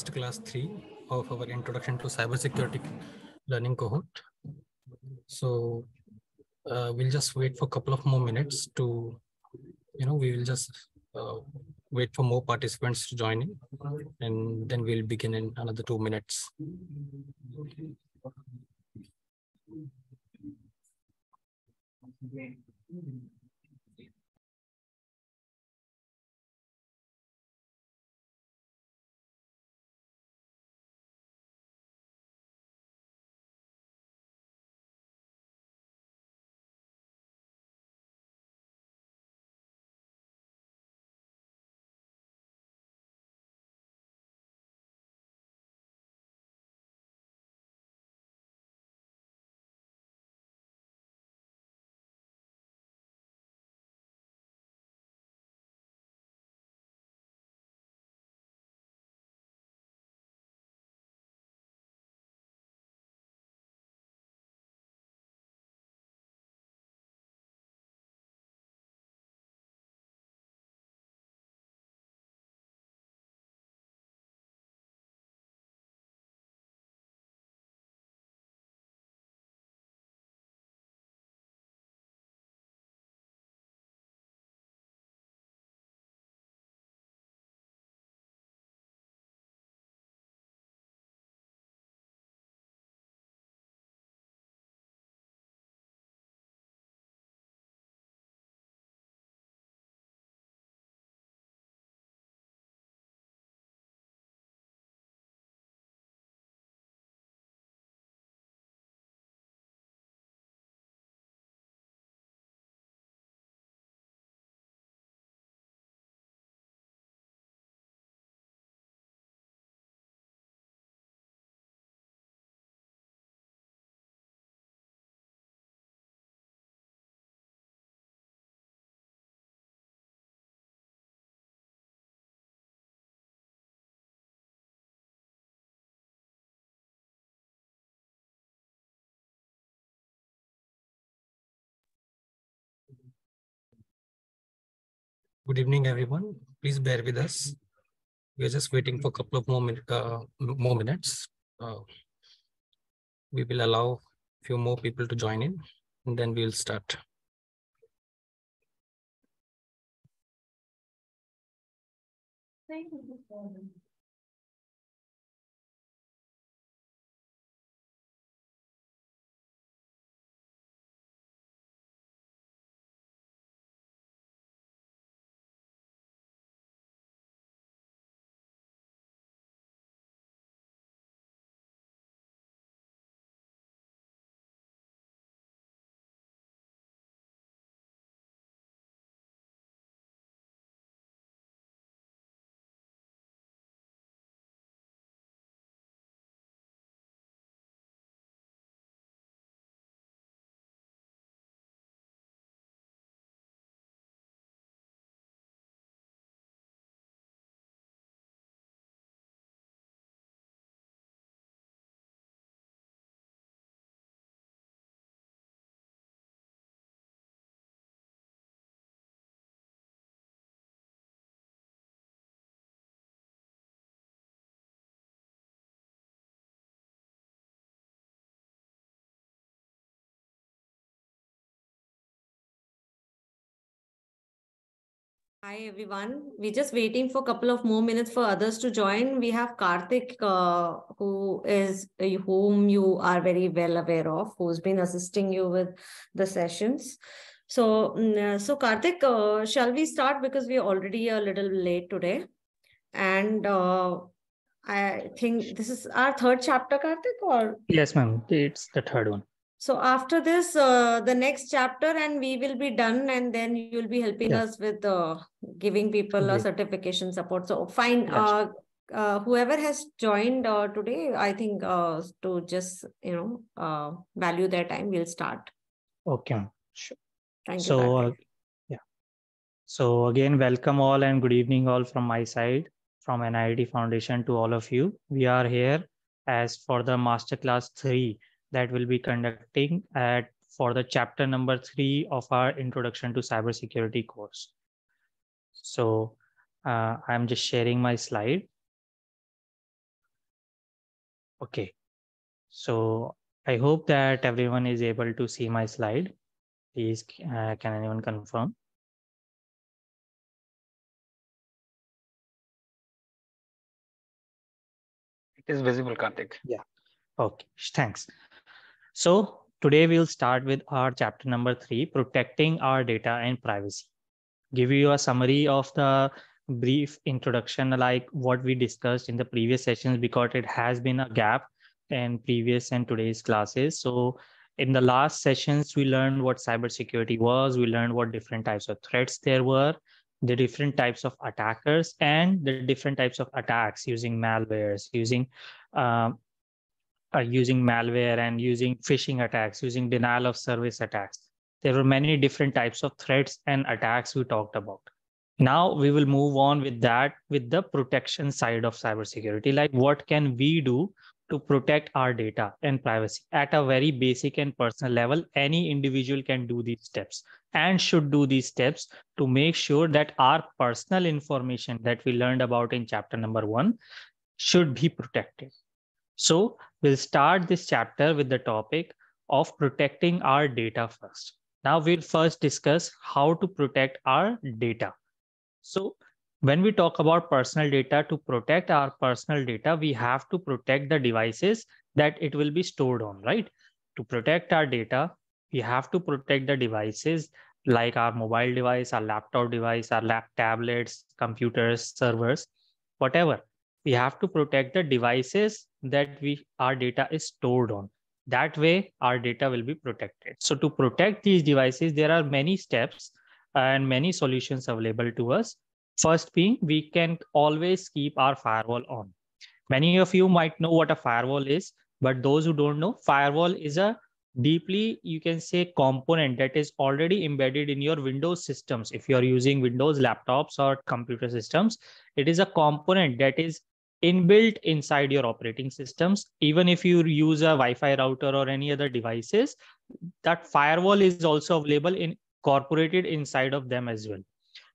The masterclass three of our introduction to cybersecurity learning cohort. So uh, we'll just wait for a couple of more minutes to, you know, we will just uh, wait for more participants to join in and then we'll begin in another two minutes. Good evening, everyone. Please bear with us. We're just waiting for a couple of more, min uh, more minutes. Uh, we will allow a few more people to join in and then we'll start. Hi everyone. We're just waiting for a couple of more minutes for others to join. We have Karthik, uh, who is uh, whom you are very well aware of, who's been assisting you with the sessions. So, mm, uh, so Karthik, uh, shall we start because we're already a little late today, and uh, I think this is our third chapter, Karthik, or Yes, ma'am. It's the third one. So after this, uh, the next chapter, and we will be done, and then you'll be helping Yeah. us with uh, giving people a certification support. So fine. Yes. Uh, uh, whoever has joined uh, today, I think uh, to just you know uh, value their time, we'll start. Okay. Sure. Thank you. So, uh, yeah. So again, welcome all and good evening all from my side, from NIIT Foundation to all of you. We are here as for the masterclass three that we'll be conducting at for the chapter number three of our introduction to cybersecurity course. So uh, I'm just sharing my slide. Okay. So I hope that everyone is able to see my slide. Please, uh, can anyone confirm? It is visible, Karthik. Yeah. Okay, thanks. So today we'll start with our chapter number three, protecting our data and privacy. Give you a summary of the brief introduction, like what we discussed in the previous sessions, because it has been a gap in previous and today's classes. So in the last sessions, we learned what cybersecurity was. We learned what different types of threats there were, the different types of attackers, and the different types of attacks using malwares, using um, uh, using malware and using phishing attacks, using denial of service attacks. There were many different types of threats and attacks we talked about. Now we will move on with that with the protection side of cybersecurity. Like what can we do to protect our data and privacy at a very basic and personal level? Any individual can do these steps and should do these steps to make sure that our personal information that we learned about in chapter number one should be protected. So we'll start this chapter with the topic of protecting our data first. Now we'll first discuss how to protect our data. So when we talk about personal data, to protect our personal data, we have to protect the devices that it will be stored on, right? To protect our data, we have to protect the devices like our mobile device, our laptop device, our lap tablets, computers, servers, whatever we have to protect the devices that we our data is stored on. That way our data will be protected. So to protect these devices there are many steps and many solutions available to us. First being we can always keep our firewall on. Many of you might know what a firewall is but those who don't know firewall is a deeply you can say component that is already embedded in your windows systems. If you are using windows laptops or computer systems it is a component that is inbuilt inside your operating systems. Even if you use a wi-fi router or any other devices that firewall is also available incorporated inside of them as well.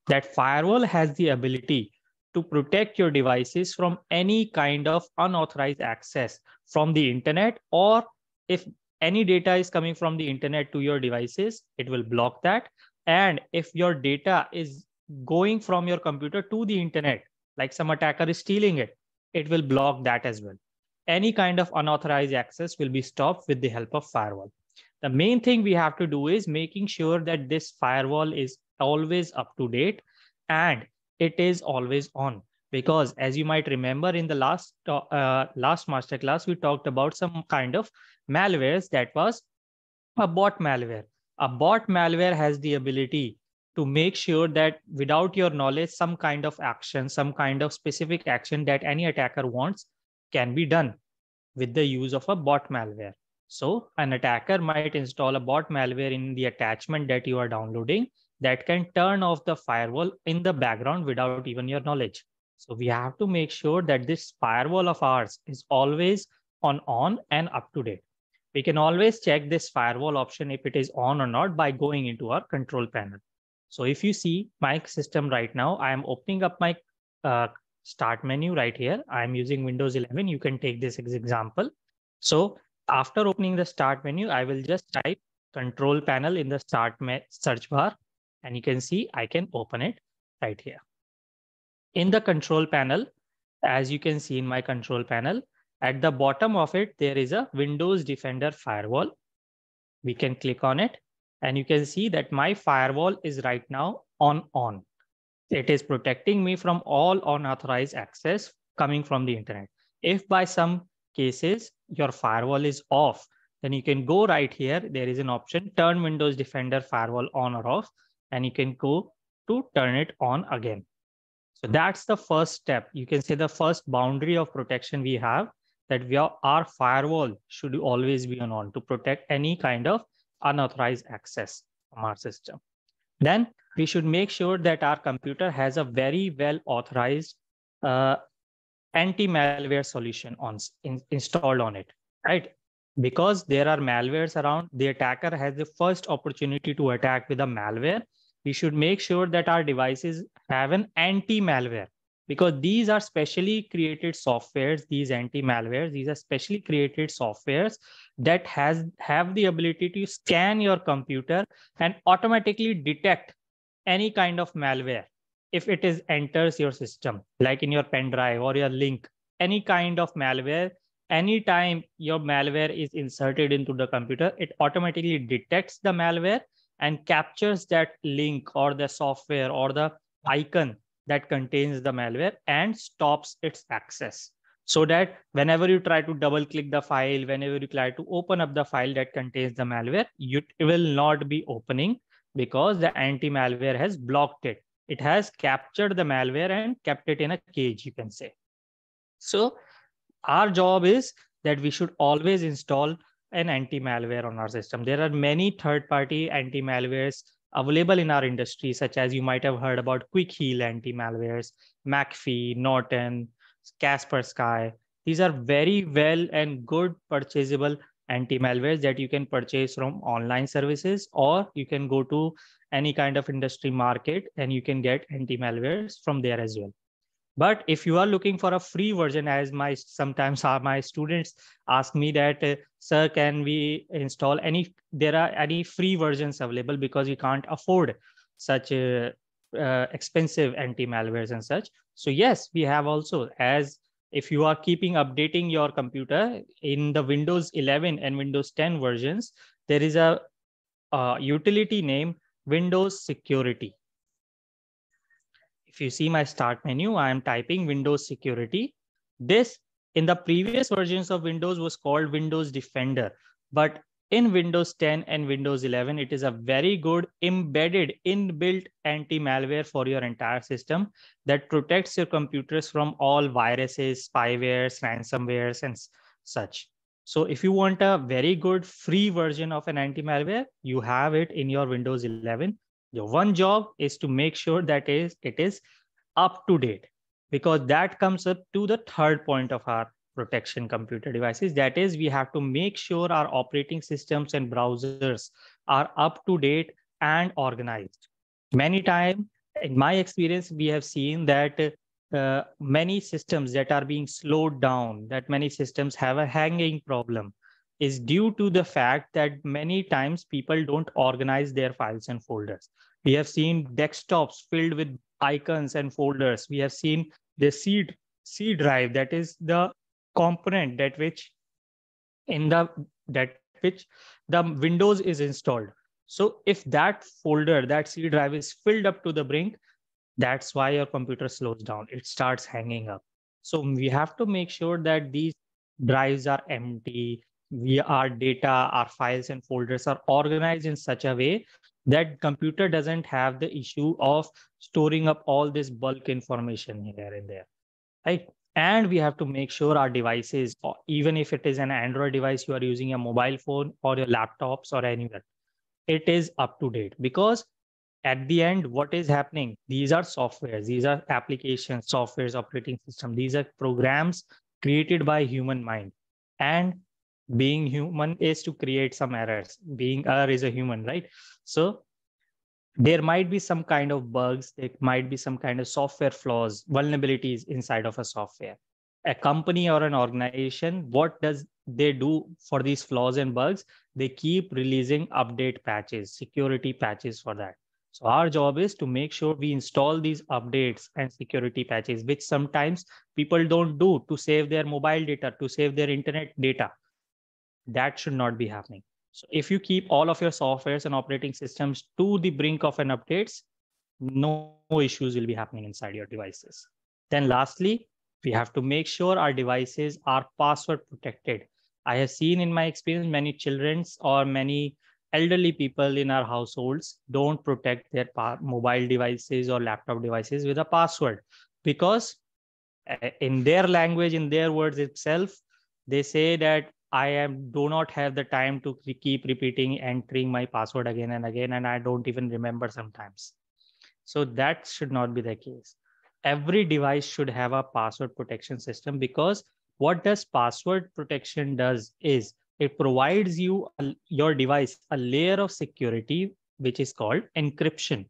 That firewall has the ability to protect your devices from any kind of unauthorized access from the internet or if any data is coming from the internet to your devices it will block that. And if your data is going from your computer to the internet like some attacker is stealing it it will block that as well. Any kind of unauthorized access will be stopped with the help of firewall. The main thing we have to do is making sure that this firewall is always up to date and it is always on. Because as you might remember in the last uh, last masterclass, we talked about some kind of malwares that was a bot malware. A bot malware has the ability to make sure that without your knowledge, some kind of action, some kind of specific action that any attacker wants can be done with the use of a bot malware. So an attacker might install a bot malware in the attachment that you are downloading that can turn off the firewall in the background without even your knowledge. So we have to make sure that this firewall of ours is always on on and up to date. We can always check this firewall option if it is on or not by going into our control panel. So if you see my system right now, I am opening up my uh, start menu right here. I'm using Windows 11. You can take this example. So after opening the start menu, I will just type control panel in the start search bar. And you can see I can open it right here. In the control panel, as you can see in my control panel, at the bottom of it, there is a Windows Defender firewall. We can click on it And you can see that my firewall is right now on on. It is protecting me from all unauthorized access coming from the internet. If by some cases your firewall is off, then you can go right here. There is an option, turn Windows Defender firewall on or off, and you can go to turn it on again. So that's the first step. You can say the first boundary of protection we have that we are, our firewall should always be on to protect any kind of unauthorized access from our system. Then we should make sure that our computer has a very well authorized uh, anti-malware solution on in, installed on it, right? Because there are malwares around, the attacker has the first opportunity to attack with a malware. We should make sure that our devices have an anti-malware because these are specially created softwares these anti-malwares these are specially created softwares that has have the ability to scan your computer and automatically detect any kind of malware if it is enters your system like in your pen drive or your link any kind of malware anytime your malware is inserted into the computer it automatically detects the malware and captures that link or the software or the icon that contains the malware and stops its access. So that whenever you try to double click the file whenever you try to open up the file that contains the malware you, it will not be opening because the anti malware has blocked it. It has captured the malware and kept it in a cage you can say. So our job is that we should always install an anti malware on our system. There are many third party anti malwares available in our industry, such as you might have heard about Quick Heal anti-malwares, McAfee, Norton, Kaspersky. These are very well and good purchasable anti-malwares that you can purchase from online services, or you can go to any kind of industry market and you can get anti-malwares from there as well. But if you are looking for a free version, as my sometimes are my students ask me that, uh, sir, can we install any? There are any free versions available because we can't afford such uh, uh, expensive anti-malwares and such. So yes, we have also as if you are keeping updating your computer in the Windows 11 and Windows 10 versions, there is a, a utility name Windows Security if you see my start menu, I am typing Windows Security. This in the previous versions of Windows was called Windows Defender, but in Windows 10 and Windows 11, it is a very good embedded inbuilt anti-malware for your entire system that protects your computers from all viruses, spywares, ransomwares, and such. So if you want a very good free version of an anti-malware, you have it in your Windows 11 your one job is to make sure that is it is up to date because that comes up to the third point of our protection computer devices. That is, we have to make sure our operating systems and browsers are up to date and organized. Many times, in my experience, we have seen that uh, many systems that are being slowed down, that many systems have a hanging problem, is due to the fact that many times people don't organize their files and folders. We have seen desktops filled with icons and folders. We have seen the C, C drive that is the component that which in the that which the Windows is installed. So if that folder, that C drive is filled up to the brink, that's why your computer slows down. It starts hanging up. So we have to make sure that these drives are empty. We, our data, our files and folders are organized in such a way that computer doesn't have the issue of storing up all this bulk information here and there right? And we have to make sure our devices even if it is an android device you are using a mobile phone or your laptops or anywhere it is up to date. Because at the end what is happening? These are softwares these are applications softwares operating system these are programs created by human mind. And being human is to create some errors. Being error is a human right? So there might be some kind of bugs there might be some kind of software flaws vulnerabilities inside of a software. A company or an organization what does they do for these flaws and bugs? They keep releasing update patches security patches for that. So our job is to make sure we install these updates and security patches which sometimes people don't do to save their mobile data to save their internet data that should not be happening So if you keep all of your softwares and operating systems to the brink of an updates, no issues will be happening inside your devices. Then lastly, we have to make sure our devices are password protected. I have seen in my experience many children's or many elderly people in our households don't protect their mobile devices or laptop devices with a password because eh, in their language, in their words itself, they say that I am do not have the time to keep repeating entering my password again and again, and I don't even remember sometimes. So that should not be the case. Every device should have a password protection system because what does password protection does is it provides you your device a layer of security which is called encryption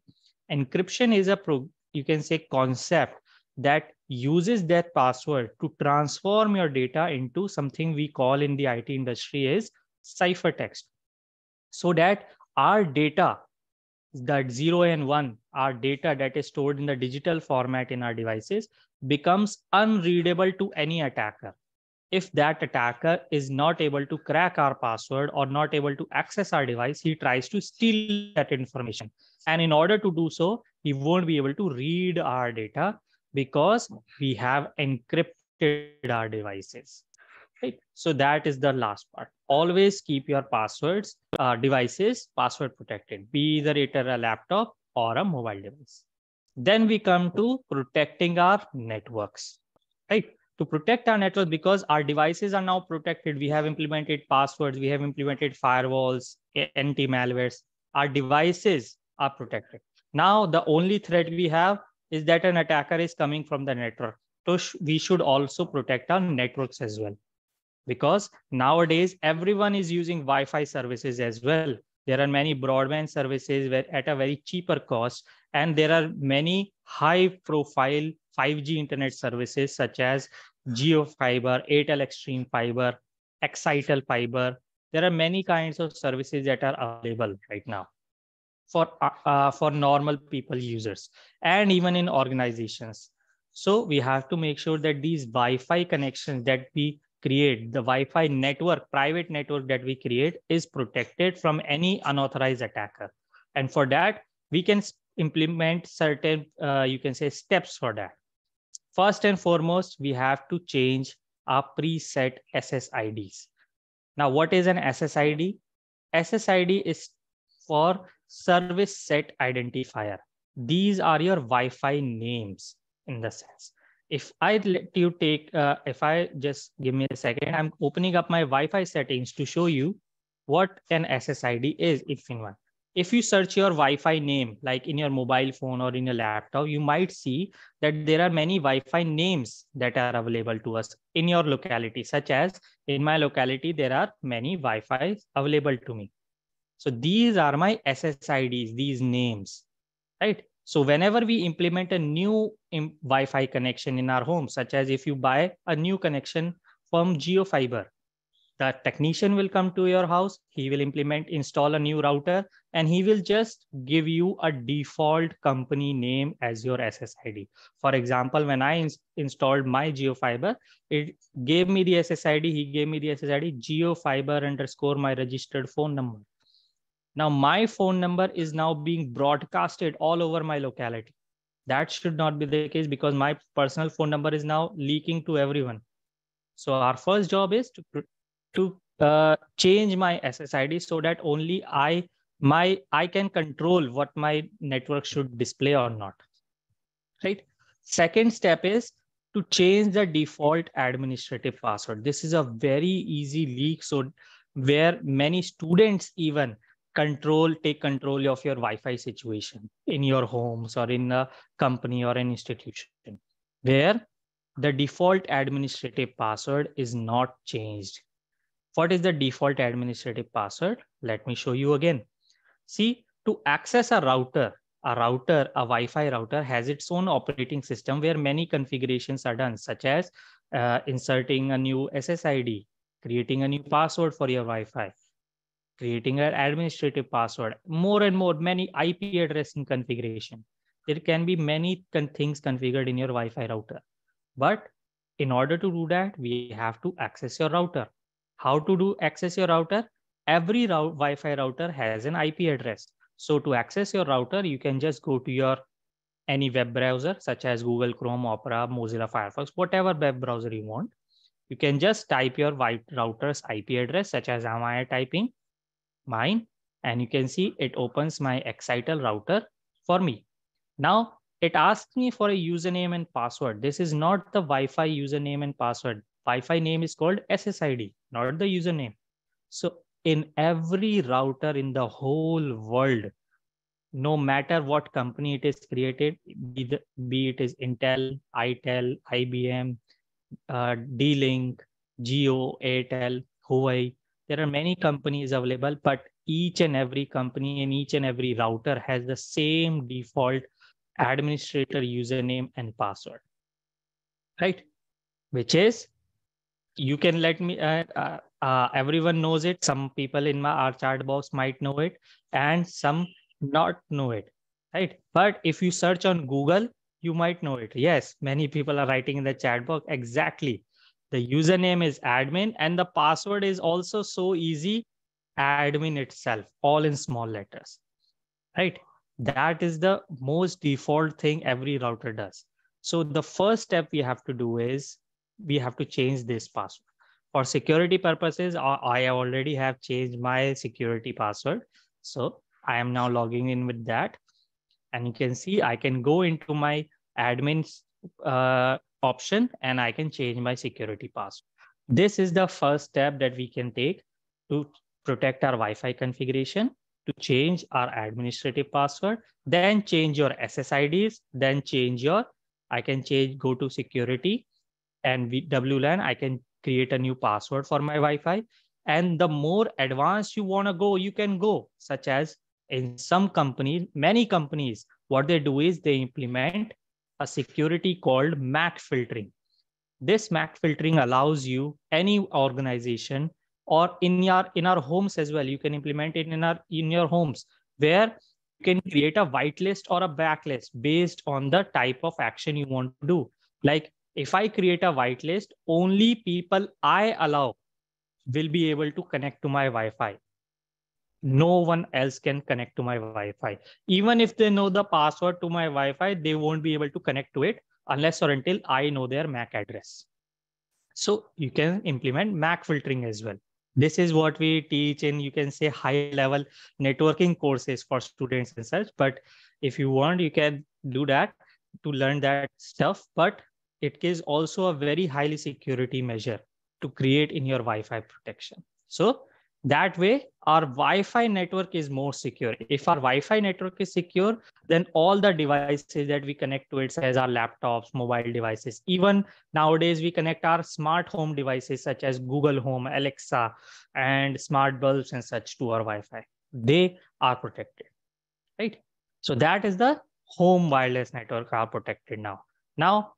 encryption is a pro, you can say concept that uses that password to transform your data into something we call in the IT industry is ciphertext so that our data that zero and one our data that is stored in the digital format in our devices becomes unreadable to any attacker. If that attacker is not able to crack our password or not able to access our device, he tries to steal that information. And in order to do so, he won't be able to read our data because we have encrypted our devices. Right. So that is the last part. Always keep your passwords, uh, devices password protected, be either it a laptop or a mobile device. Then we come to protecting our networks. Right to protect our network because our devices are now protected. We have implemented passwords, we have implemented firewalls, anti-malwares. Our devices are protected. Now, the only threat we have is that an attacker is coming from the network. So we should also protect our networks as well. Because nowadays, everyone is using Wi-Fi services as well. There are many broadband services where at a very cheaper cost, and there are many high profile 5G internet services such as JioFiber, Airtel Xstream Fiber, Excitel Fiber. There are many kinds of services that are available right now for, uh, uh, for normal people users and even in organizations. So we have to make sure that these Wi-Fi connections that we create, the Wi-Fi network, private network that we create is protected from any unauthorized attacker. And for that, we can implement certain, uh, you can say steps for that. First and foremost, we have to change our preset SSIDs. Now, what is an SSID? SSID is for service set identifier. These are your Wi-Fi names in the sense. If I let you take, uh, if I just give me a second, I'm opening up my Wi-Fi settings to show you what an SSID is if in if you search your Wi-Fi name, like in your mobile phone or in your laptop, you might see that there are many Wi-Fi names that are available to us in your locality, such as in my locality, there are many Wi-Fi available to me. So these are my SSIDs, these names, right? So whenever we implement a new Wi-Fi connection in our home, such as if you buy a new connection from JioFiber, the technician will come to your house he will implement install a new router and he will just give you a default company name as your ssid for example when i ins installed my JioFiber it gave me the ssid he gave me the ssid JioFiber underscore my registered phone number now my phone number is now being broadcasted all over my locality that should not be the case because my personal phone number is now leaking to everyone so our first job is to to uh, change my SSID so that only I my I can control what my network should display or not. Right. Second step is to change the default administrative password. This is a very easy leak. So where many students even control take control of your wi-fi situation in your homes or in a company or an institution where the default administrative password is not changed what is the default administrative password? Let me show you again. See, to access a router, a router, a Wi-Fi router has its own operating system where many configurations are done, such as uh, inserting a new SSID, creating a new password for your Wi-Fi, creating an administrative password, more and more, many IP addressing configuration. There can be many con things configured in your Wi-Fi router. But in order to do that, we have to access your router how to do access your router every Wi-Fi router has an IP address. So to access your router, you can just go to your any web browser such as Google Chrome, Opera, Mozilla Firefox, whatever web browser you want. You can just type your wi- router's IP address such as am I typing mine and you can see it opens my Excitel router for me. Now it asks me for a username and password. This is not the Wi-Fi username and password. Wi-Fi name is called SSID, not the username. So in every router in the whole world, no matter what company it is created, be, the, be it is Intel, ITEL, IBM, uh, D-Link, Jio, Airtel, Huawei, there are many companies available, but each and every company and each and every router has the same default administrator username and password, right? Which is, you can let me, uh, uh, uh, everyone knows it. Some people in my our chat box might know it and some not know it, right? But if you search on Google, you might know it. Yes, many people are writing in the chat box. Exactly. The username is admin and the password is also so easy, admin itself, all in small letters, right? That is the most default thing every router does. So the first step we have to do is we have to change this password. For security purposes, I already have changed my security password. So I am now logging in with that. And you can see I can go into my admin uh, option and I can change my security password. This is the first step that we can take to protect our Wi-Fi configuration to change our administrative password, then change your SSIDs, then change your, I can change, go to security and WLAN, I can create a new password for my Wi-Fi. And the more advanced you wanna go, you can go, such as in some companies, many companies, what they do is they implement a security called MAC filtering. This MAC filtering allows you, any organization, or in your in our homes as well you can implement it in our in your homes where you can create a whitelist or a blacklist based on the type of action you want to do like if i create a whitelist only people i allow will be able to connect to my wi-fi no one else can connect to my wi-fi. Even if they know the password to my wi-fi they won't be able to connect to it unless or until i know their mac address. So you can implement mac filtering as well. This is what we teach in you can say high level networking courses for students and such. But if you want you can do that to learn that stuff. But it is also a very highly security measure to create in your wi-fi protection. So that way our wi-fi network is more secure. If our wi-fi network is secure then all the devices that we connect to it says our laptops mobile devices. Even nowadays we connect our smart home devices such as google home alexa and smart bulbs and such to our wi-fi. They are protected right? So that is the home wireless network are protected now. Now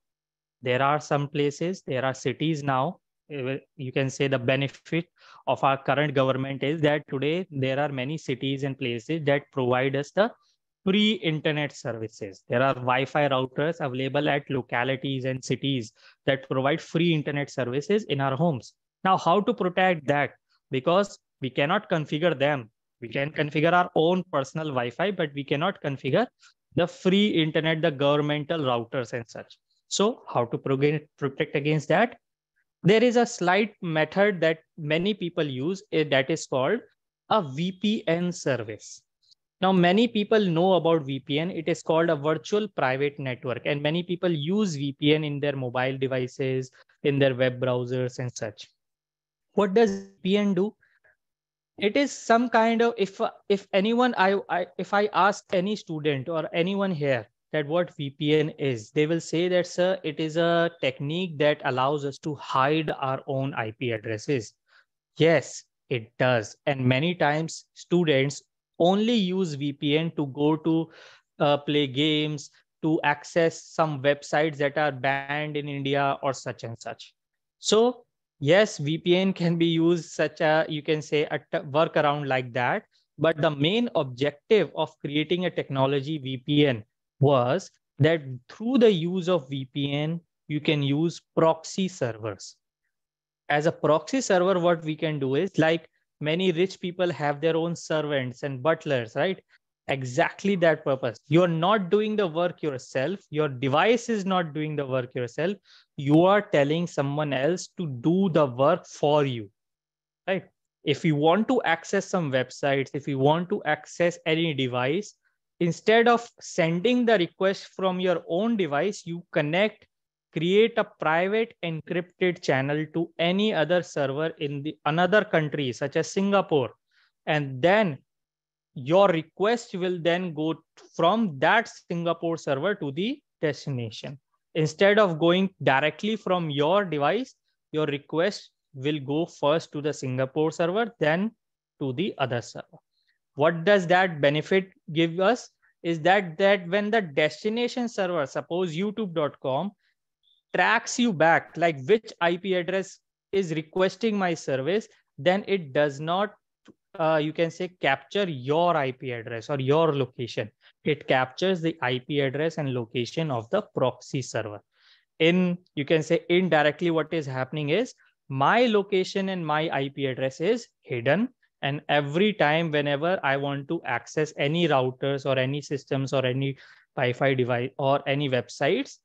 there are some places there are cities now Uh, you can say the benefit of our current government is that today there are many cities and places that provide us the free internet services. There are Wi-Fi routers available at localities and cities that provide free internet services in our homes. Now, how to protect that? Because we cannot configure them. We can configure our own personal Wi-Fi, but we cannot configure the free internet, the governmental routers and such. So how to protect against that? There is a slight method that many people use eh, that is called a VPN service. Now, many people know about VPN. It is called a virtual private network, and many people use VPN in their mobile devices, in their web browsers, and such. What does VPN do? It is some kind of if if anyone I, I if I ask any student or anyone here that what VPN is. They will say that, sir, it is a technique that allows us to hide our own IP addresses. Yes, it does. And many times students only use VPN to go to uh, play games, to access some websites that are banned in India or such and such. So yes, VPN can be used such a, you can say a workaround like that. But the main objective of creating a technology VPN was that through the use of VPN, you can use proxy servers. As a proxy server, what we can do is like many rich people have their own servants and butlers, right? Exactly that purpose. You're not doing the work yourself. Your device is not doing the work yourself. You are telling someone else to do the work for you, right? If you want to access some websites, if you want to access any device, instead of sending the request from your own device, you connect create a private encrypted channel to any other server in the another country such as singapore. And then your request will then go from that singapore server to the destination. Instead of going directly from your device your request will go first to the singapore server then to the other server what does that benefit give us is that that when the destination server suppose youtube.com tracks you back like which ip address is requesting my service then it does not uh, you can say capture your ip address or your location. It captures the ip address and location of the proxy server. In you can say indirectly what is happening is my location and my ip address is hidden and every time whenever i want to access any routers or any systems or any wi-fi device or any websites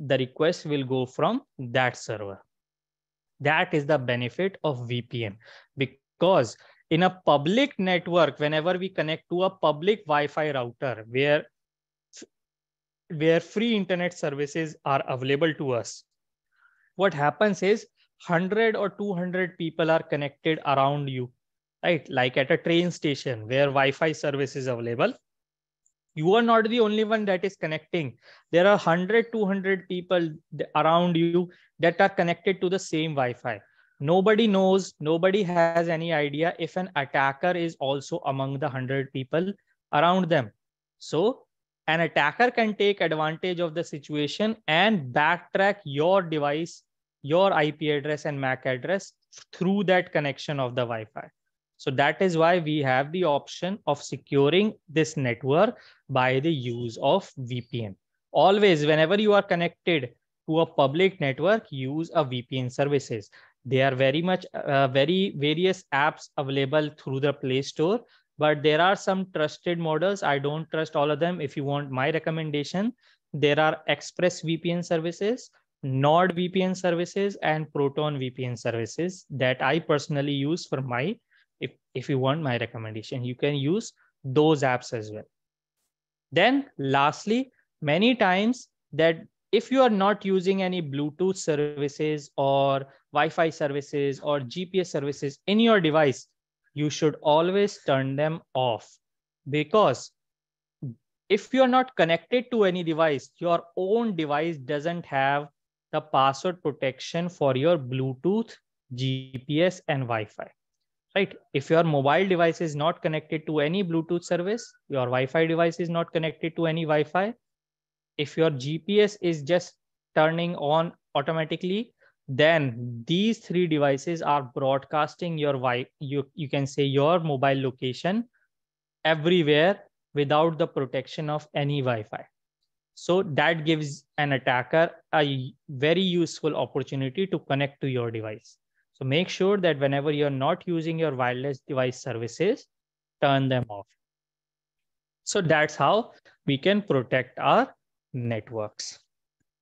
the request will go from that server. That is the benefit of VPN because in a public network, whenever we connect to a public Wi-Fi router where, where free internet services are available to us, what happens is 100 or 200 people are connected around you, right? Like at a train station where Wi-Fi service is available you are not the only one that is connecting. There are 100 200 people around you that are connected to the same wi-fi. Nobody knows nobody has any idea if an attacker is also among the 100 people around them. So an attacker can take advantage of the situation and backtrack your device your ip address and mac address through that connection of the wi-fi so that is why we have the option of securing this network by the use of VPN. Always, whenever you are connected to a public network, use a VPN services. There are very much, uh, very various apps available through the Play Store, but there are some trusted models. I don't trust all of them. If you want my recommendation, there are Express VPN services, NordVPN services, and Proton VPN services that I personally use for my if if you want my recommendation you can use those apps as well. Then lastly many times that if you are not using any bluetooth services or wi-fi services or gps services in your device you should always turn them off. Because if you are not connected to any device your own device doesn't have the password protection for your bluetooth gps and wi-fi right? If your mobile device is not connected to any Bluetooth service, your Wi-Fi device is not connected to any Wi-Fi. If your GPS is just turning on automatically, then these three devices are broadcasting your wi you, you can say your mobile location everywhere without the protection of any Wi-Fi. So that gives an attacker a very useful opportunity to connect to your device. So make sure that whenever you're not using your wireless device services, turn them off. So that's how we can protect our networks.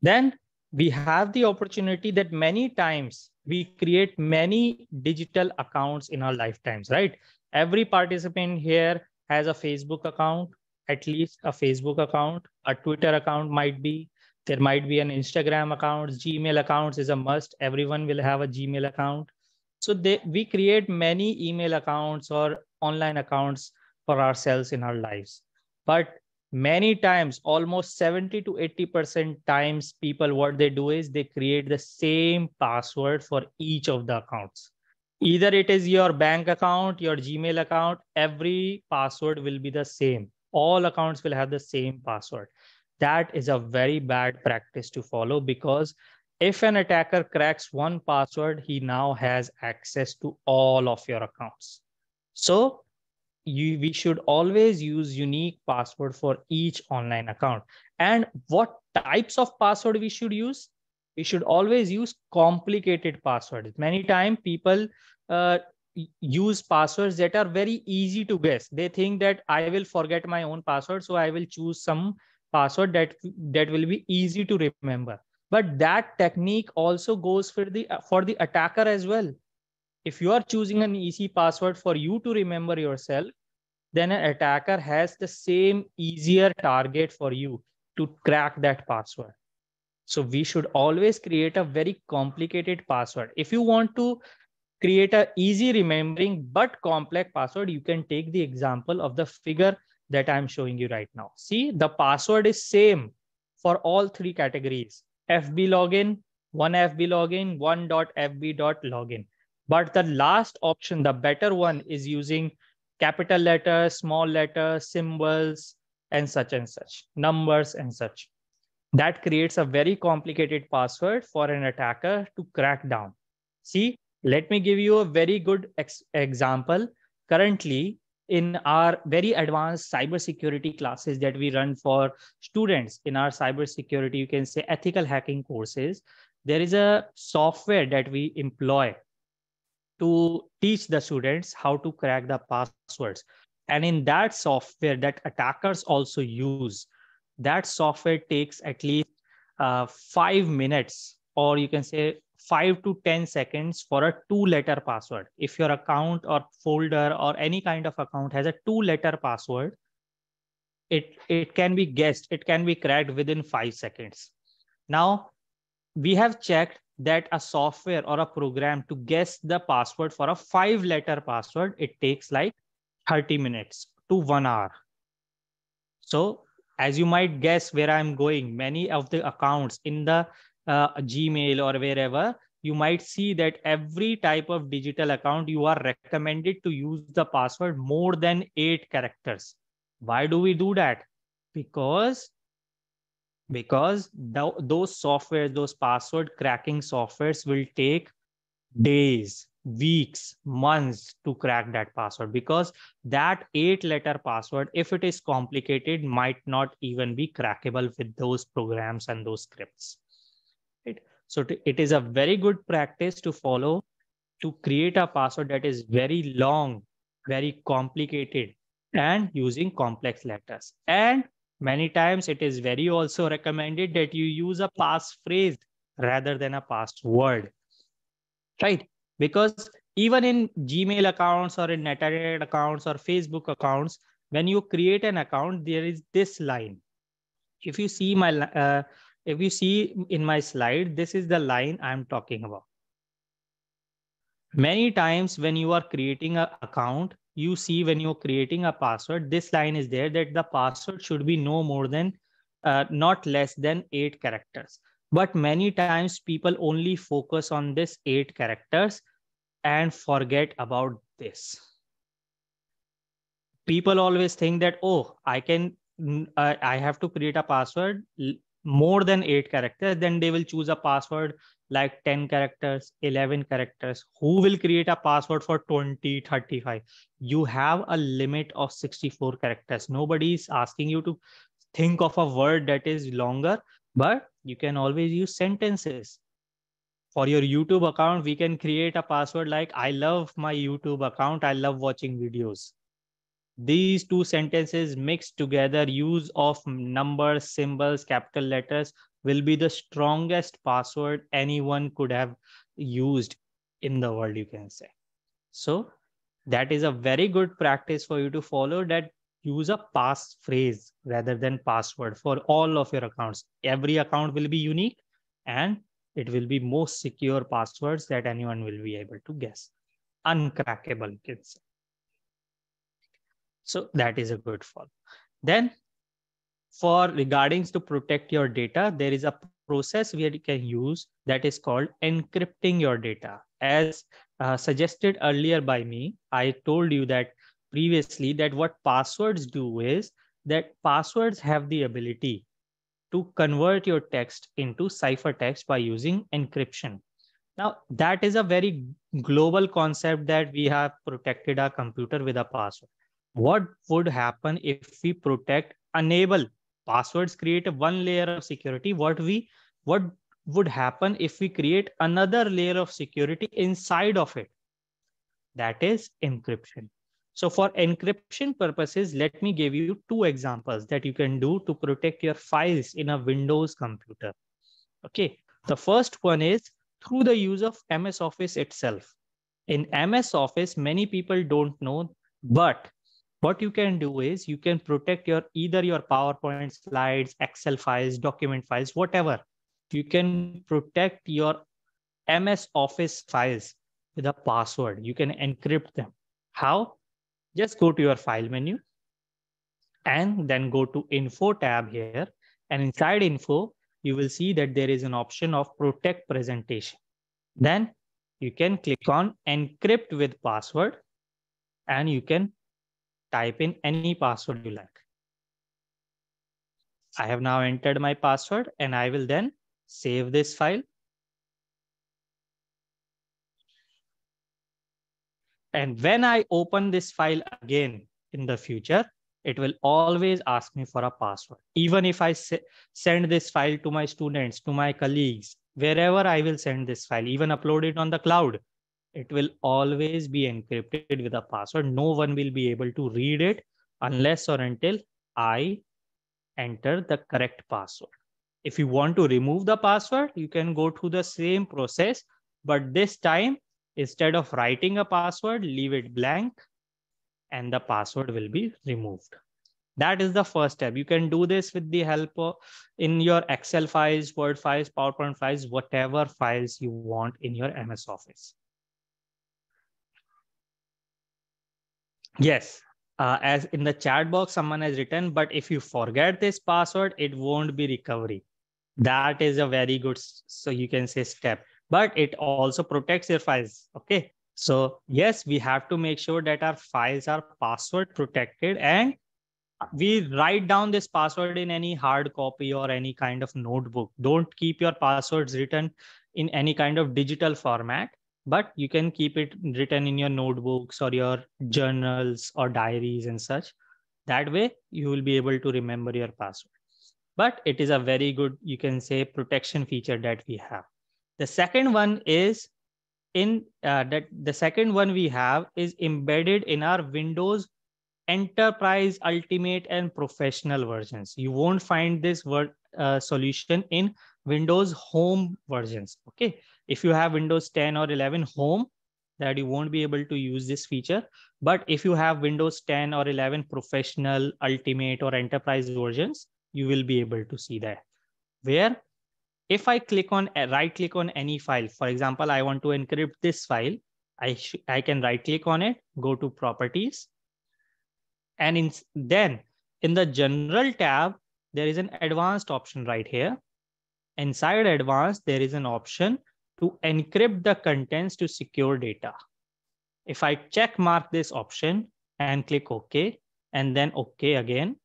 Then we have the opportunity that many times we create many digital accounts in our lifetimes, right? Every participant here has a Facebook account, at least a Facebook account, a Twitter account might be, there might be an Instagram account, Gmail accounts is a must. Everyone will have a Gmail account. So they, we create many email accounts or online accounts for ourselves in our lives. But many times, almost 70 to 80% times people, what they do is they create the same password for each of the accounts. Either it is your bank account, your Gmail account, every password will be the same. All accounts will have the same password that is a very bad practice to follow because if an attacker cracks one password, he now has access to all of your accounts. So you, we should always use unique password for each online account. And what types of password we should use? We should always use complicated passwords. Many times people uh, use passwords that are very easy to guess. They think that I will forget my own password, so I will choose some password that that will be easy to remember. But that technique also goes for the for the attacker as well. If you are choosing an easy password for you to remember yourself, then an attacker has the same easier target for you to crack that password. So we should always create a very complicated password. If you want to create a easy remembering but complex password, you can take the example of the figure that I'm showing you right now. See, the password is same for all three categories. FB login, one FB login, one.fb.login. But the last option, the better one is using capital letters, small letters, symbols, and such and such, numbers and such. That creates a very complicated password for an attacker to crack down. See, let me give you a very good ex example. Currently, in our very advanced cybersecurity classes that we run for students in our cybersecurity, you can say ethical hacking courses, there is a software that we employ to teach the students how to crack the passwords. And in that software that attackers also use, that software takes at least uh, five minutes, or you can say five to 10 seconds for a two letter password. If your account or folder or any kind of account has a two letter password, it, it can be guessed, it can be cracked within five seconds. Now, we have checked that a software or a program to guess the password for a five letter password, it takes like 30 minutes to one hour. So as you might guess where I'm going, many of the accounts in the uh, Gmail or wherever, you might see that every type of digital account, you are recommended to use the password more than eight characters. Why do we do that? Because because th those software, those password cracking softwares will take days, weeks, months to crack that password because that eight letter password, if it is complicated, might not even be crackable with those programs and those scripts. So to, it is a very good practice to follow to create a password that is very long, very complicated and using complex letters. And Many times it is very also recommended that you use a passphrase rather than a password, right? Because even in Gmail accounts or in Netted accounts or Facebook accounts, when you create an account, there is this line. If you see my, uh, if you see in my slide, this is the line I'm talking about. Many times when you are creating an account, you see when you're creating a password, this line is there that the password should be no more than, uh, not less than eight characters. But many times people only focus on this eight characters and forget about this. People always think that, oh, I can, uh, I have to create a password more than eight characters, then they will choose a password like 10 characters, 11 characters. Who will create a password for 20, 35? You have a limit of 64 characters. Nobody is asking you to think of a word that is longer, but you can always use sentences. For your YouTube account, we can create a password like, I love my YouTube account. I love watching videos these two sentences mixed together use of numbers symbols capital letters will be the strongest password anyone could have used in the world you can say. So that is a very good practice for you to follow that use a pass phrase rather than password for all of your accounts. Every account will be unique and it will be most secure passwords that anyone will be able to guess. Uncrackable can say so that is a good follow. Then for regarding to protect your data, there is a process where you can use that is called encrypting your data. As uh, suggested earlier by me, I told you that previously that what passwords do is that passwords have the ability to convert your text into ciphertext by using encryption. Now, that is a very global concept that we have protected our computer with a password what would happen if we protect enable passwords create one layer of security what we what would happen if we create another layer of security inside of it That is encryption. So for encryption purposes, let me give you two examples that you can do to protect your files in a Windows computer. Okay, the first one is through the use of MS Office itself. In MS Office, many people don't know, but what you can do is you can protect your either your PowerPoint slides, Excel files, document files, whatever. You can protect your MS Office files with a password. You can encrypt them. How? Just go to your file menu and then go to info tab here. And inside info, you will see that there is an option of protect presentation. Then you can click on encrypt with password and you can type in any password you like. I have now entered my password and I will then save this file. And when I open this file again in the future, it will always ask me for a password. Even if I send this file to my students, to my colleagues, wherever I will send this file, even upload it on the cloud, it will always be encrypted with a password. No one will be able to read it unless or until I enter the correct password. If you want to remove the password, you can go through the same process, but this time, instead of writing a password, leave it blank and the password will be removed. That is the first step. You can do this with the help of in your Excel files, Word files, PowerPoint files, whatever files you want in your MS Office. Yes, uh, as in the chat box, someone has written, but if you forget this password, it won't be recovery. That is a very good, so you can say step, but it also protects your files. Okay. So yes, we have to make sure that our files are password protected and we write down this password in any hard copy or any kind of notebook. Don't keep your passwords written in any kind of digital format, but you can keep it written in your notebooks or your journals or diaries and such. That way you will be able to remember your password. But it is a very good, you can say protection feature that we have. The second one is in uh, that the second one we have is embedded in our Windows Enterprise Ultimate and Professional versions. You won't find this word uh, solution in Windows Home versions. Okay, if you have Windows 10 or 11 Home, that you won't be able to use this feature. But if you have Windows 10 or 11 Professional, Ultimate, or Enterprise versions, you will be able to see that. Where if I click on uh, right click on any file, for example, I want to encrypt this file, I, I can right click on it, go to properties. And in, then in the general tab, there is an advanced option right here. Inside advanced, there is an option to encrypt the contents to secure data. If I check mark this option and click OK, and then OK again,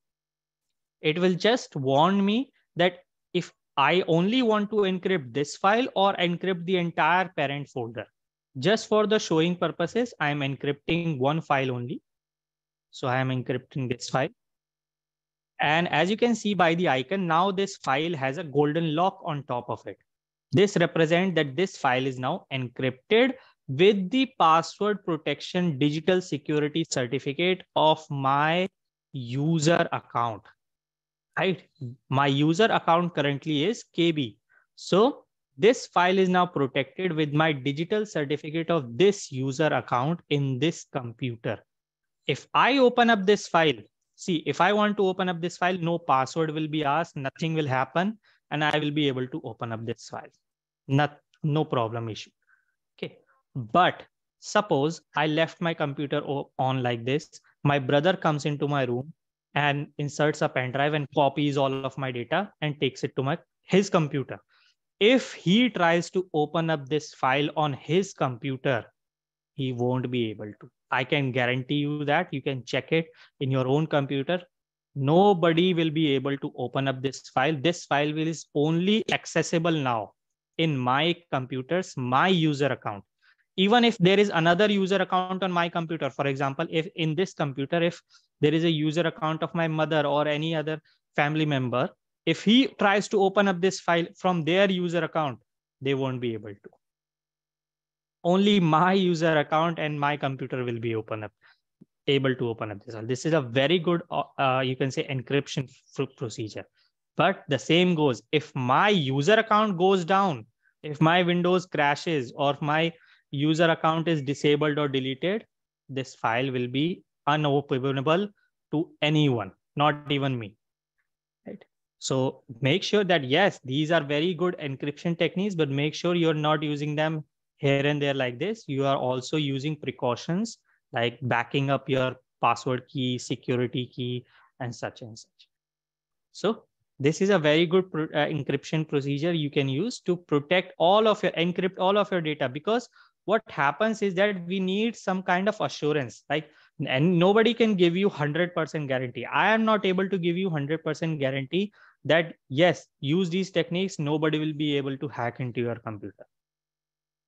it will just warn me that if I only want to encrypt this file or encrypt the entire parent folder. Just for the showing purposes, I'm encrypting one file only. So I am encrypting this file. And as you can see by the icon, now this file has a golden lock on top of it. This represents that this file is now encrypted with the password protection digital security certificate of my user account right? My user account currently is KB. So this file is now protected with my digital certificate of this user account in this computer. If I open up this file, see, if I want to open up this file, no password will be asked, nothing will happen, and I will be able to open up this file. Not, no problem issue. Okay. But suppose I left my computer on like this. My brother comes into my room and inserts a pen drive and copies all of my data and takes it to my his computer if he tries to open up this file on his computer he won't be able to i can guarantee you that you can check it in your own computer. Nobody will be able to open up this file. This file is only accessible now in my computers my user account. Even if there is another user account on my computer for example if in this computer if there is a user account of my mother or any other family member if he tries to open up this file from their user account they won't be able to only my user account and my computer will be open up able to open up this this is a very good uh, uh you can say encryption procedure. But the same goes if my user account goes down if my windows crashes or my user account is disabled or deleted this file will be unopenable to anyone not even me. Right? So make sure that yes these are very good encryption techniques but make sure you're not using them here and there like this you are also using precautions like backing up your password key security key and such and such. So this is a very good uh, encryption procedure you can use to protect all of your encrypt all of your data because what happens is that we need some kind of assurance like and nobody can give you 100% guarantee. I am not able to give you 100% guarantee that yes use these techniques nobody will be able to hack into your computer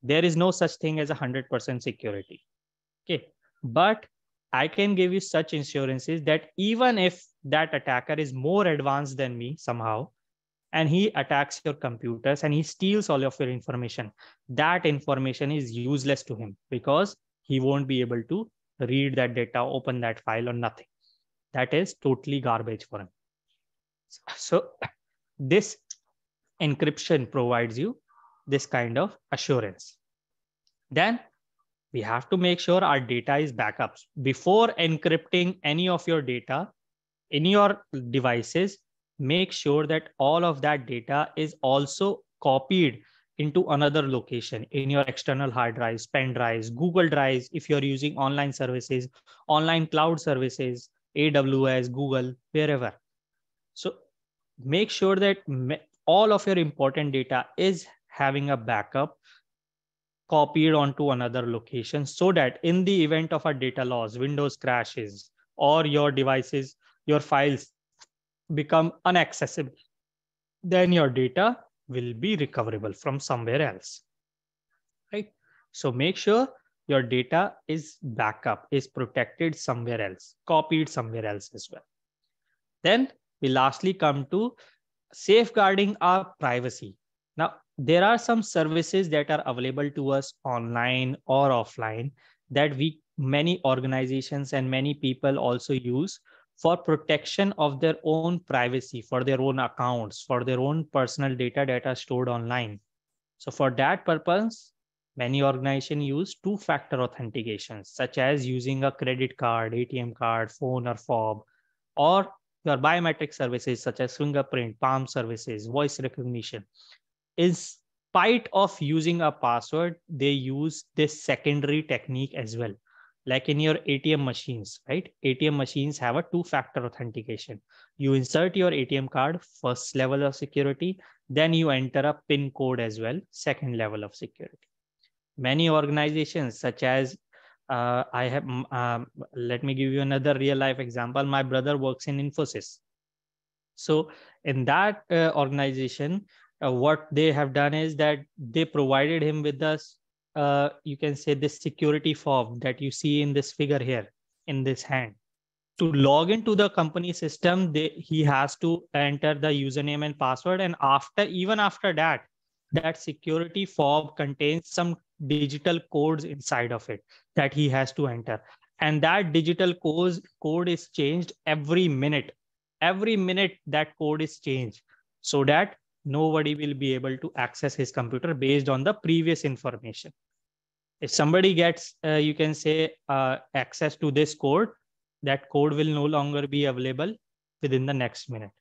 there is no such thing as a 100% security. Okay. But i can give you such insurances that even if that attacker is more advanced than me somehow and he attacks your computers and he steals all of your information that information is useless to him because he won't be able to read that data open that file or nothing. That is totally garbage for him. So this encryption provides you this kind of assurance then we have to make sure our data is backups before encrypting any of your data in your devices make sure that all of that data is also copied into another location in your external hard drives, pen drives, Google Drives, if you're using online services, online cloud services, AWS, Google, wherever. So make sure that all of your important data is having a backup copied onto another location so that in the event of a data loss, Windows crashes, or your devices, your files become unaccessible, then your data will be recoverable from somewhere else. Right? So make sure your data is backup, is protected somewhere else, copied somewhere else as well. Then we lastly come to safeguarding our privacy. Now, there are some services that are available to us online or offline that we many organizations and many people also use for protection of their own privacy, for their own accounts, for their own personal data data stored online. So for that purpose, many organizations use two-factor authentication, such as using a credit card, ATM card, phone or fob, or your biometric services such as fingerprint, palm services, voice recognition. In spite of using a password, they use this secondary technique as well like in your ATM machines, right? ATM machines have a two factor authentication. You insert your ATM card, first level of security, then you enter a PIN code as well, second level of security. Many organizations, such as uh, I have, um, let me give you another real life example. My brother works in Infosys. So, in that uh, organization, uh, what they have done is that they provided him with the uh, you can say this security fob that you see in this figure here in this hand. To log into the company system they, he has to enter the username and password. And after even after that that security fob contains some digital codes inside of it that he has to enter. And that digital code code is changed every minute. Every minute that code is changed. So that nobody will be able to access his computer based on the previous information. If somebody gets, uh, you can say, uh, access to this code, that code will no longer be available within the next minute.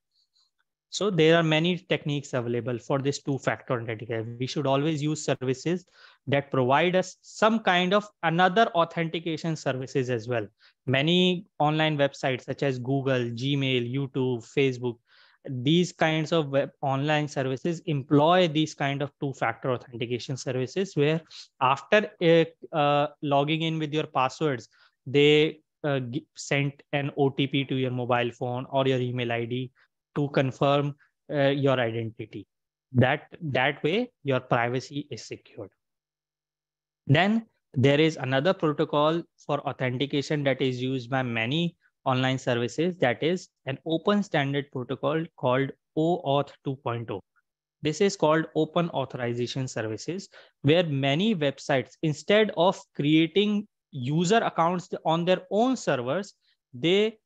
So there are many techniques available for this two-factor authentication. We should always use services that provide us some kind of another authentication services as well. Many online websites such as Google, Gmail, YouTube, Facebook, these kinds of web online services employ these kind of two factor authentication services where after uh, logging in with your passwords they uh, sent an otp to your mobile phone or your email id to confirm uh, your identity. That that way your privacy is secured. Then there is another protocol for authentication that is used by many online services that is an open standard protocol called OAuth 2.0. This is called open authorization services, where many websites, instead of creating user accounts on their own servers, they,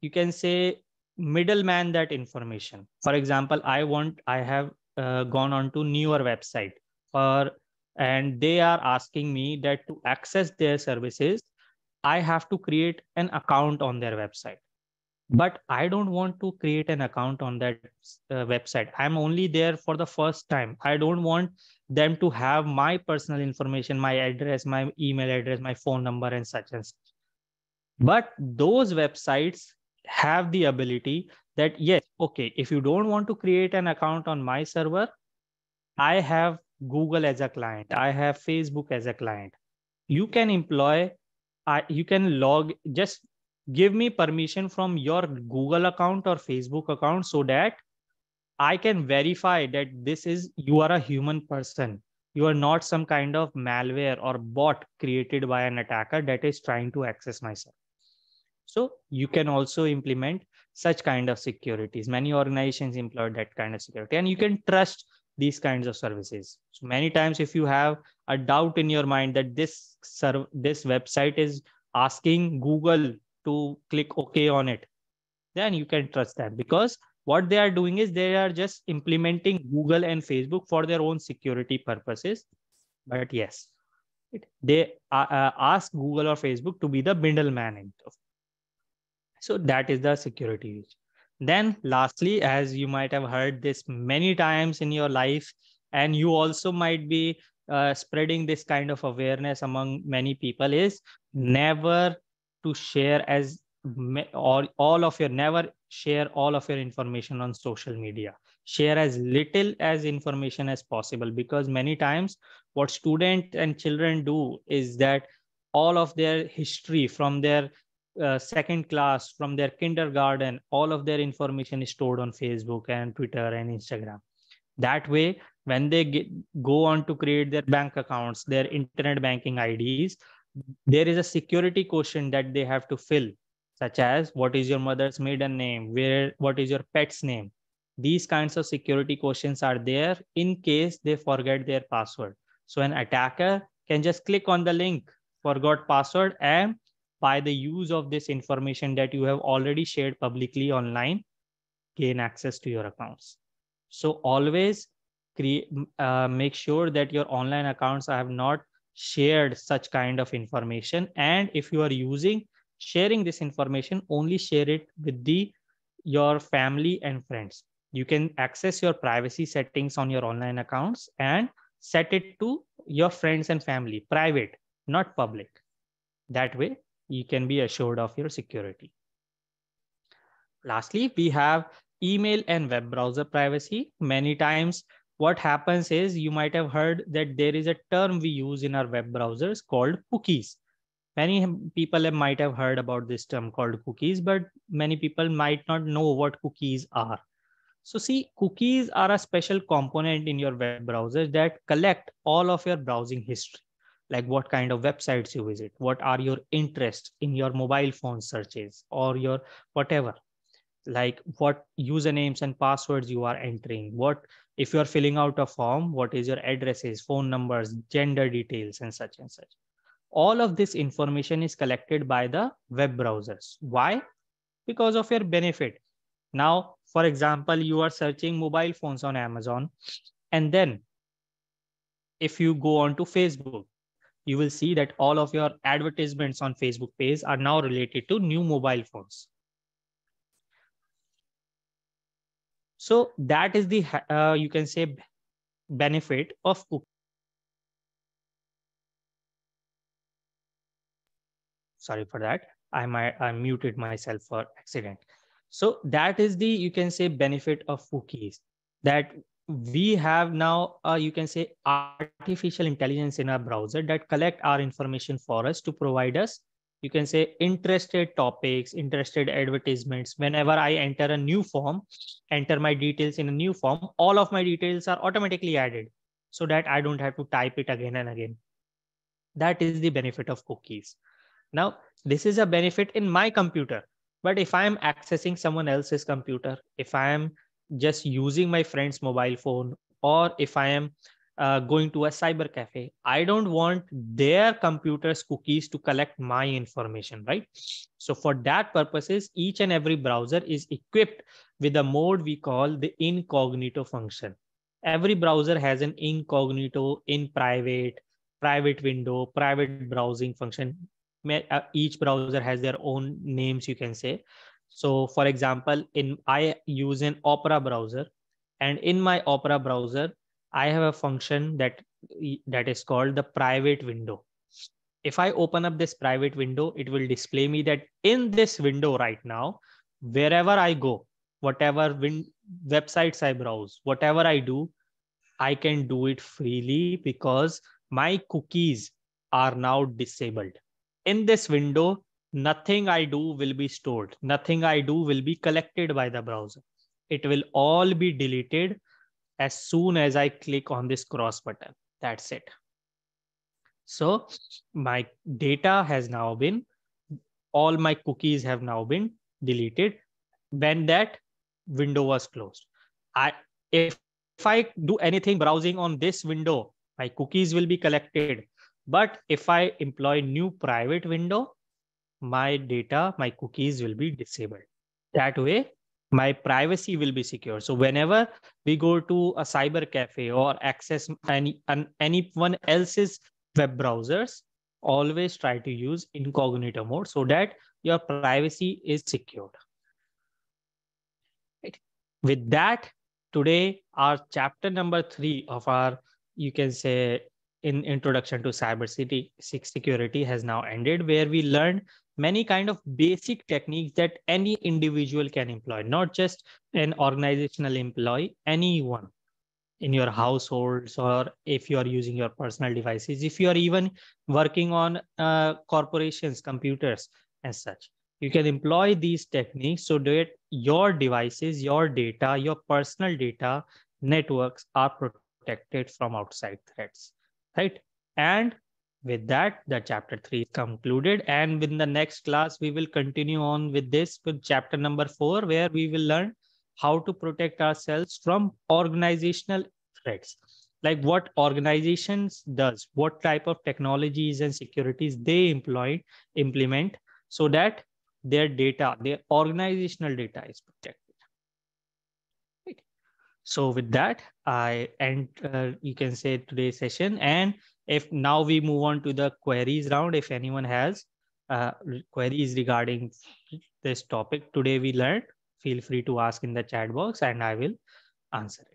you can say, middleman that information. For example, I want, I have uh, gone on to newer website or and they are asking me that to access their services, I have to create an account on their website. But I don't want to create an account on that uh, website. I'm only there for the first time. I don't want them to have my personal information, my address, my email address, my phone number, and such and such. But those websites have the ability that, yes, okay, if you don't want to create an account on my server, I have Google as a client. I have Facebook as a client. You can employ, uh, you can log, just give me permission from your Google account or Facebook account so that I can verify that this is, you are a human person. You are not some kind of malware or bot created by an attacker that is trying to access my server. So you can also implement such kind of securities. Many organizations employ that kind of security and you can trust these kinds of services. So many times if you have a doubt in your mind that this serv- this website is asking Google to click OK on it, then you can trust that because what they are doing is they are just implementing Google and Facebook for their own security purposes. But yes, they uh, uh, ask Google or Facebook to be the middleman. So that is the security. Then, lastly, as you might have heard this many times in your life, and you also might be uh, spreading this kind of awareness among many people, is never to share as or all of your never share all of your information on social media. Share as little as information as possible because many times what students and children do is that all of their history from their uh, second class from their kindergarten all of their information is stored on facebook and twitter and instagram. That way when they get, go on to create their bank accounts their internet banking ids there is a security question that they have to fill such as what is your mother's maiden name? Where what is your pet's name? These kinds of security questions are there in case they forget their password. So an attacker can just click on the link forgot password and by the use of this information that you have already shared publicly online, gain access to your accounts. So always create, uh, make sure that your online accounts have not shared such kind of information. And if you are using sharing this information, only share it with the your family and friends. You can access your privacy settings on your online accounts and set it to your friends and family, private, not public. That way, you can be assured of your security. Lastly, we have email and web browser privacy. Many times what happens is you might have heard that there is a term we use in our web browsers called cookies. Many people might have heard about this term called cookies, but many people might not know what cookies are. So see, cookies are a special component in your web browser that collect all of your browsing history like what kind of websites you visit? What are your interests in your mobile phone searches or your whatever? Like what usernames and passwords you are entering? What if you are filling out a form what is your addresses phone numbers gender details and such and such? All of this information is collected by the web browsers. Why? Because of your benefit. Now for example you are searching mobile phones on amazon and then if you go on to facebook you will see that all of your advertisements on Facebook page are now related to new mobile phones. So that is the, uh, you can say, benefit of cookie. Sorry for that. I might I muted myself for accident. So that is the, you can say, benefit of cookies that we have now uh, you can say artificial intelligence in our browser that collect our information for us to provide us you can say interested topics interested advertisements. Whenever i enter a new form enter my details in a new form all of my details are automatically added so that i don't have to type it again and again. That is the benefit of cookies. Now this is a benefit in my computer but if i am accessing someone else's computer if i am just using my friend's mobile phone or if I am uh, going to a cyber cafe, I don't want their computer's cookies to collect my information, right? So for that purposes, each and every browser is equipped with a mode we call the incognito function. Every browser has an incognito, in private, private window, private browsing function. Uh, each browser has their own names, you can say. So for example, in I use an Opera browser and in my Opera browser, I have a function that that is called the private window. If I open up this private window, it will display me that in this window right now, wherever I go, whatever win- websites I browse, whatever I do, I can do it freely because my cookies are now disabled. In this window, nothing I do will be stored. Nothing I do will be collected by the browser. It will all be deleted as soon as I click on this cross button. That's it. So my data has now been, all my cookies have now been deleted when that window was closed. I if, if I do anything browsing on this window, my cookies will be collected. But if I employ new private window, my data, my cookies will be disabled. That way, my privacy will be secure. So whenever we go to a cyber cafe or access any an, anyone else's web browsers, always try to use incognito mode so that your privacy is secured. Right. With that, today our chapter number three of our, you can say, in introduction to cyber security has now ended, where we learned many kind of basic techniques that any individual can employ, not just an organizational employee, anyone in your households or if you are using your personal devices, if you are even working on uh, corporations, computers as such. You can employ these techniques so that your devices, your data, your personal data networks are protected from outside threats, right? And with that, the chapter three is concluded. And in the next class, we will continue on with this with chapter number four, where we will learn how to protect ourselves from organizational threats. Like what organizations does, what type of technologies and securities they employ, implement so that their data, their organizational data is protected. So with that, I end, uh, you can say today's session and if now we move on to the queries round, if anyone has uh, queries regarding this topic today we learned, feel free to ask in the chat box and I will answer it.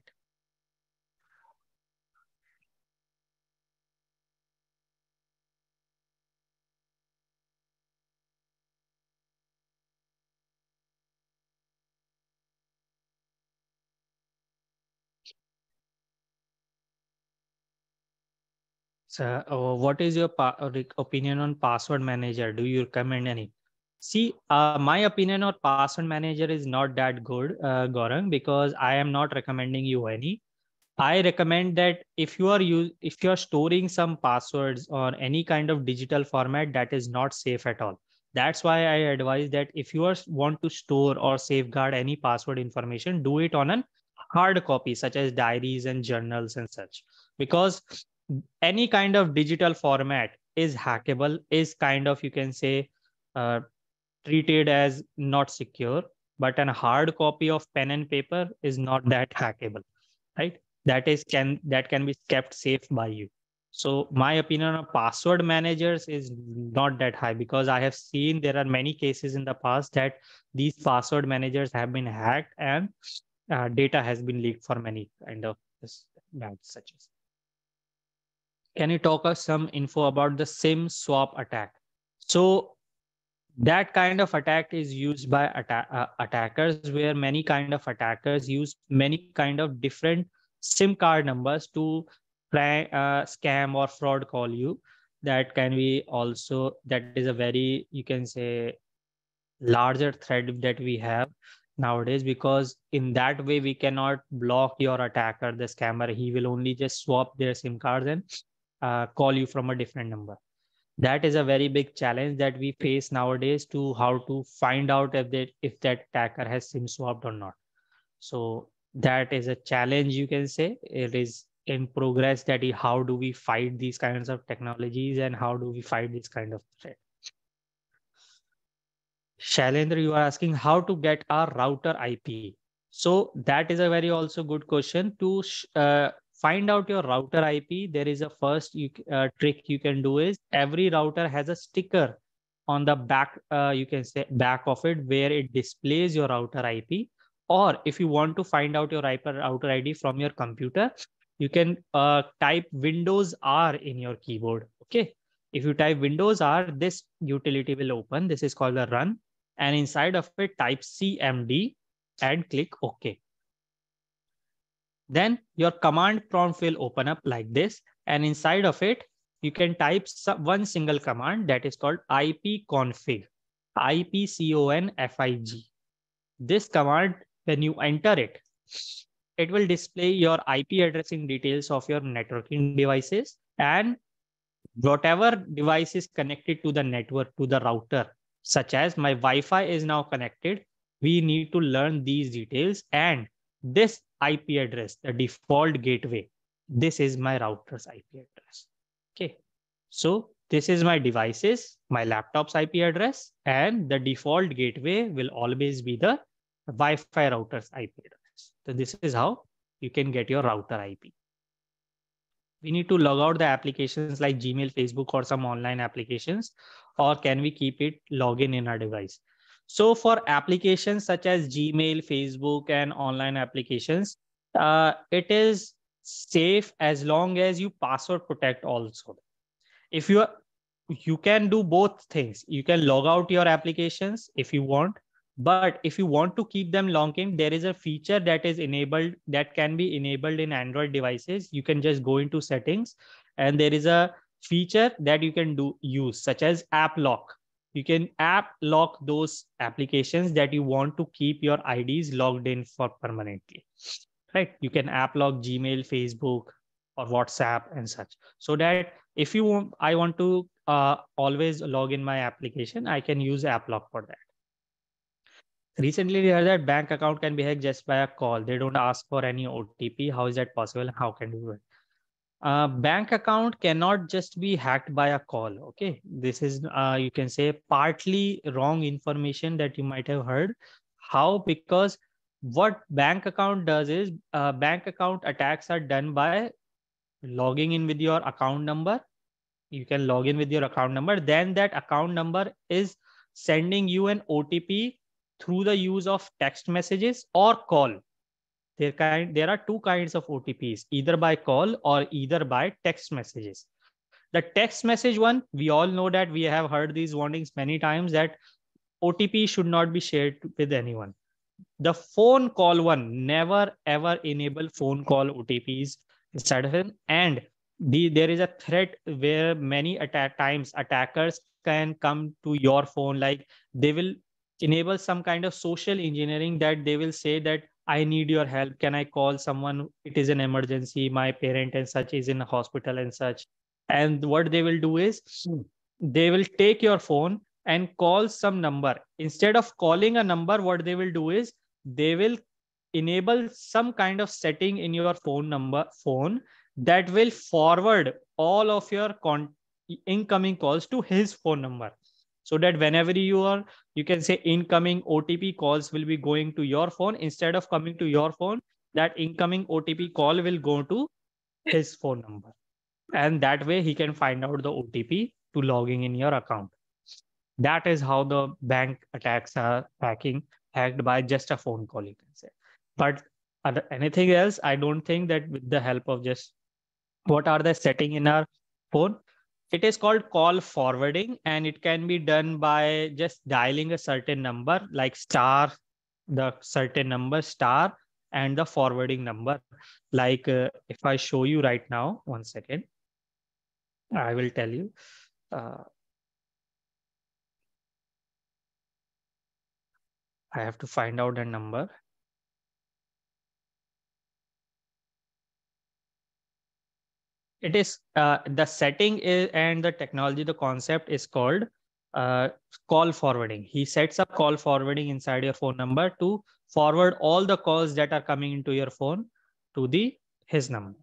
Uh, what is your uh, opinion on password manager? Do you recommend any? See, uh, my opinion on password manager is not that good, uh, because I am not recommending you any. I recommend that if you are use, if you are storing some passwords or any kind of digital format, that is not safe at all. That's why I advise that if you are, want to store or safeguard any password information, do it on a hard copy, such as diaries and journals and such, because any kind of digital format is hackable is kind of you can say uh, treated as not secure but a hard copy of pen and paper is not that hackable right? That is can that can be kept safe by you. So my opinion on password managers is not that high because i have seen there are many cases in the past that these password managers have been hacked and uh, data has been leaked for many kind of bad such as can you talk us some info about the SIM swap attack? So that kind of attack is used by atta uh, attackers where many kind of attackers use many kind of different SIM card numbers to try, uh, scam or fraud call you. That can be also, that is a very, you can say, larger threat that we have nowadays because in that way we cannot block your attacker the scammer he will only just swap their sim cards and uh, call you from a different number. That is a very big challenge that we face nowadays to how to find out if that if that attacker has sim swapped or not. So that is a challenge you can say. It is in progress that how do we fight these kinds of technologies and how do we fight this kind of threat? Shailendra, you are asking how to get our router IP. So that is a very also good question to uh, find out your router IP. There is a first you, uh, trick you can do is every router has a sticker on the back, uh, you can say back of it where it displays your router IP. Or if you want to find out your IP, router ID from your computer, you can uh, type Windows R in your keyboard. Okay. If you type Windows R, this utility will open. This is called a run. And inside of it, type CMD and click OK. Then your command prompt will open up like this. And inside of it, you can type one single command that is called ipconfig, ipconfig. This command, when you enter it, it will display your IP addressing details of your networking devices and whatever device is connected to the network, to the router, such as my Wi-Fi is now connected, we need to learn these details and this IP address, the default gateway, this is my router's IP address. Okay, so this is my devices, my laptop's IP address, and the default gateway will always be the Wi-Fi router's IP address. So this is how you can get your router IP. We need to log out the applications like Gmail, Facebook, or some online applications, or can we keep it login in our device? So for applications such as Gmail, Facebook, and online applications, uh, it is safe as long as you password protect also. If you you can do both things. You can log out your applications if you want but if you want to keep them logging there is a feature that is enabled that can be enabled in android devices. You can just go into settings and there is a feature that you can do use such as app lock you can app lock those applications that you want to keep your ids logged in for permanently right? You can app lock gmail facebook or whatsapp and such. So that if you want i want to uh, always log in my application i can use app lock for that. Recently we heard that bank account can be hacked just by a call. They don't ask for any otp how is that possible? How can you do it uh, bank account cannot just be hacked by a call okay? This is uh, you can say partly wrong information that you might have heard. How? Because what bank account does is uh, bank account attacks are done by logging in with your account number. You can log in with your account number. Then that account number is sending you an otp through the use of text messages or call there kind there are two kinds of otps either by call or either by text messages. The text message one we all know that we have heard these warnings many times that otp should not be shared with anyone. The phone call one never ever enable phone call otps inside of it and the, there is a threat where many attack times attackers can come to your phone like they will enable some kind of social engineering that they will say that i need your help. Can i call someone? It is an emergency. My parent and such is in a hospital and such. And what they will do is hmm. they will take your phone and call some number. Instead of calling a number, what they will do is they will enable some kind of setting in your phone number phone that will forward all of your con- incoming calls to his phone number so that whenever you are you can say incoming otp calls will be going to your phone. Instead of coming to your phone that incoming otp call will go to his phone number. And that way he can find out the otp to logging in your account. That is how the bank attacks are hacking hacked by just a phone call you can say. But anything else? I don't think that with the help of just what are the setting in our phone it is called call forwarding and it can be done by just dialing a certain number like star the certain number star and the forwarding number like uh, if i show you right now one second i will tell you uh, I have to find out a number. It is uh, the setting is and the technology, the concept is called uh, call forwarding. He sets up call forwarding inside your phone number to forward all the calls that are coming into your phone to the his number.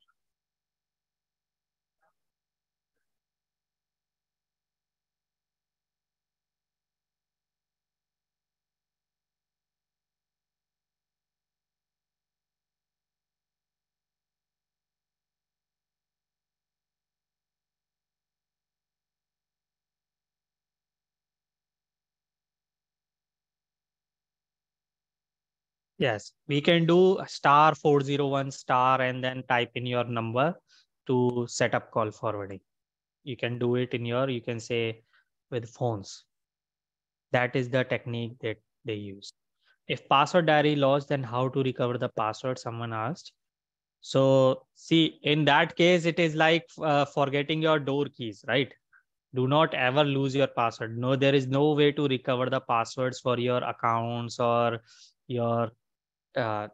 Yes, we can do star 401 star and then type in your number to set up call forwarding. You can do it in your, you can say with phones. That is the technique that they use. If password diary lost, then how to recover the password? Someone asked. So see, in that case, it is like uh, forgetting your door keys, right? Do not ever lose your password. No, there is no way to recover the passwords for your accounts or your uh,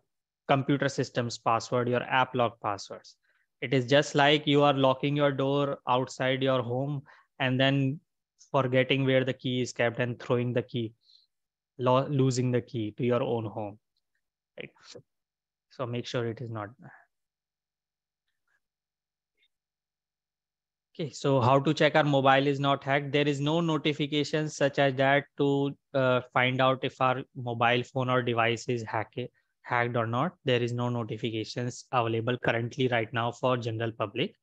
computer systems password, your app lock passwords. It is just like you are locking your door outside your home and then forgetting where the key is kept and throwing the key, lo- losing the key to your own home. Right? So make sure it is not. Okay, so how to check our mobile is not hacked? There is no notifications such as that to uh, find out if our mobile phone or device is hacked hacked or not there is no notifications available currently right now for general public.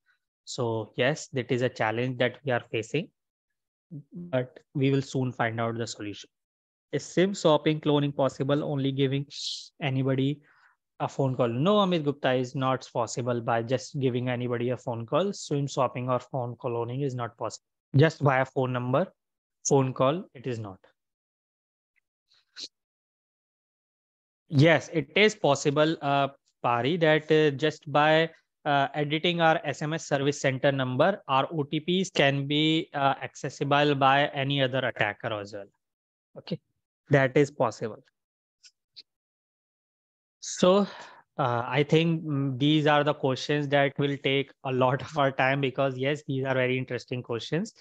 So yes that is a challenge that we are facing but we will soon find out the solution. Is sim swapping cloning possible? Only giving anybody a phone call. No amit gupta is not possible by just giving anybody a phone call. Sim swapping or phone cloning is not possible. Just via phone number phone call it is not Yes, it is possible, uh, Pari, that uh, just by uh, editing our SMS service center number, our OTPs can be uh, accessible by any other attacker as well. Okay, that is possible. So uh, I think mm, these are the questions that will take a lot of our time because yes, these are very interesting questions.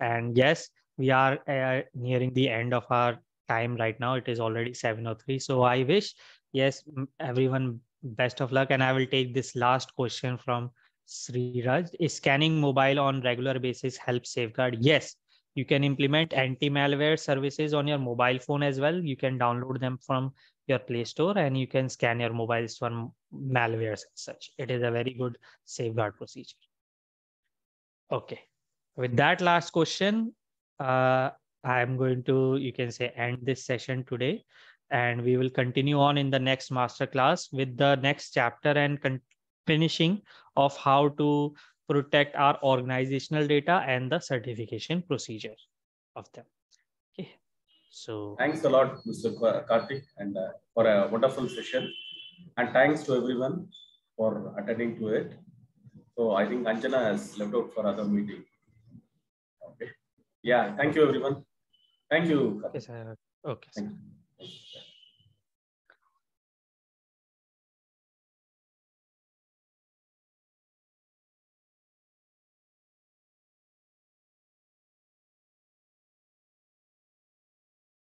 And yes, we are uh, nearing the end of our time right now. It is already 7.03. So I wish, yes, everyone best of luck. And I will take this last question from Sriraj. Is scanning mobile on regular basis help safeguard? Yes, you can implement anti-malware services on your mobile phone as well. You can download them from your Play Store and you can scan your mobiles for malwares and such. It is a very good safeguard procedure. Okay. With that last question, uh, I'm going to, you can say, end this session today. And we will continue on in the next masterclass with the next chapter and finishing of how to protect our organizational data and the certification procedure of them. Okay. So thanks a lot, Mr. Karthik, and uh, for a wonderful session. And thanks to everyone for attending to it. So I think Anjana has left out for other meeting. Okay. Yeah. Thank you, everyone. Thank you. Okay, sir. Okay. You.